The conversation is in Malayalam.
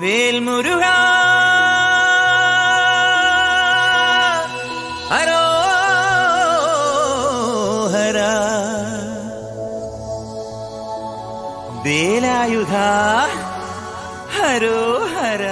വേൽമുരുക. ഹരോഹര വേലായുധ. ഹരോഹര